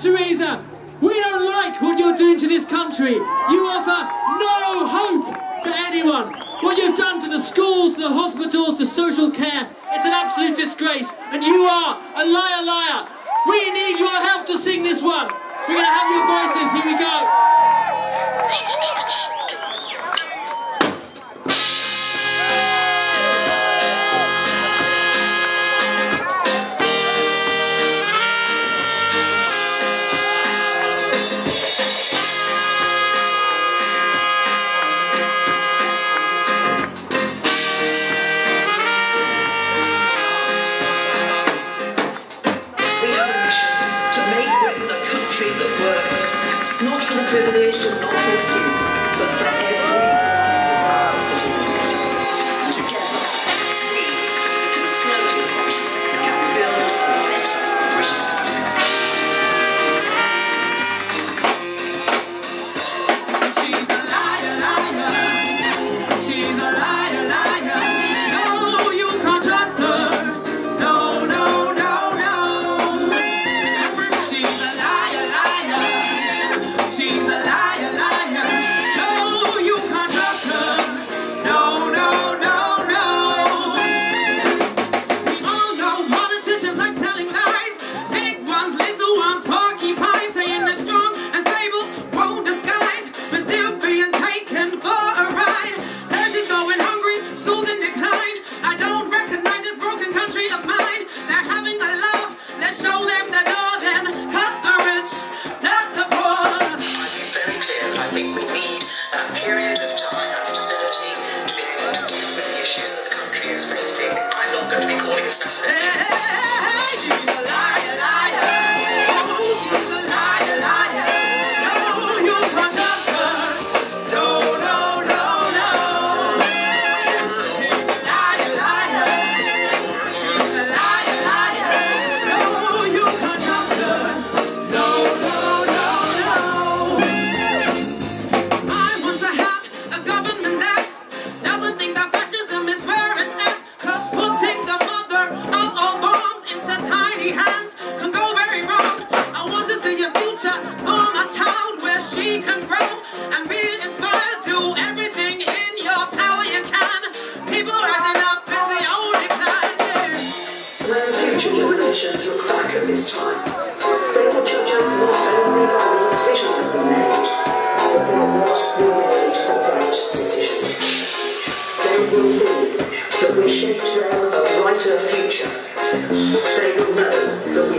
Theresa, we don't like what you're doing to this country. You offer no hope to anyone. What you've done to the schools, the hospitals, the social care, it's an absolute disgrace. And you are a liar, liar. We need your help to sing this one. We're going to have your voices. Here we go. judges look back at this time. They will judge us not only by the decisions that we made, but by what we made of that decision. They will see that we shaped them a brighter future. They will know that